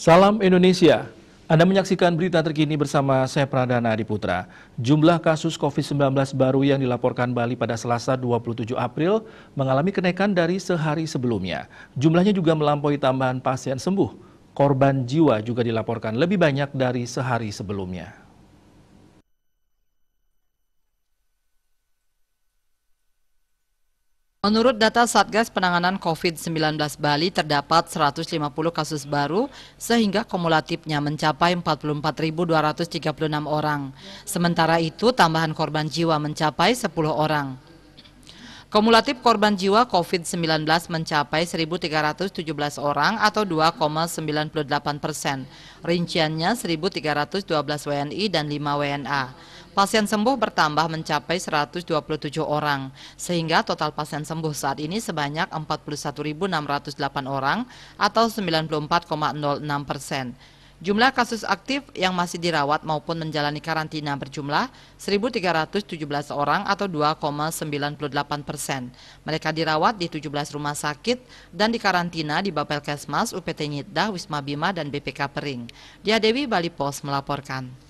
Salam Indonesia. Anda menyaksikan berita terkini bersama saya Pradana Adiputra. Jumlah kasus COVID-19 baru yang dilaporkan Bali pada Selasa 27 April mengalami kenaikan dari sehari sebelumnya. Jumlahnya juga melampaui tambahan pasien sembuh. Korban jiwa juga dilaporkan lebih banyak dari sehari sebelumnya. Menurut data Satgas Penanganan COVID-19 Bali terdapat 150 kasus baru sehingga kumulatifnya mencapai 44.236 orang. Sementara itu tambahan korban jiwa mencapai 10 orang. Kumulatif korban jiwa COVID-19 mencapai 1.317 orang atau 2,98 persen. Rinciannya 1.312 WNI dan 5 WNA. Pasien sembuh bertambah mencapai 127 orang, sehingga total pasien sembuh saat ini sebanyak 41.608 orang atau 94,06 persen. Jumlah kasus aktif yang masih dirawat maupun menjalani karantina berjumlah 1.317 orang atau 2,98 persen. Mereka dirawat di 17 rumah sakit dan dikarantina di Bapelkesmas, UPT Nyitdah, Wisma Bima, dan BPK Pering. Dia Dewi Bali Pos melaporkan.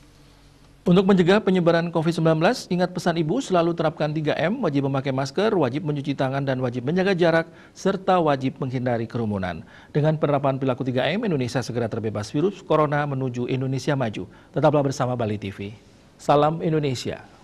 Untuk mencegah penyebaran COVID-19, ingat pesan ibu selalu terapkan 3M, wajib memakai masker, wajib mencuci tangan, dan wajib menjaga jarak, serta wajib menghindari kerumunan. Dengan penerapan perilaku 3M, Indonesia segera terbebas virus corona menuju Indonesia maju. Tetaplah bersama Bali TV. Salam Indonesia.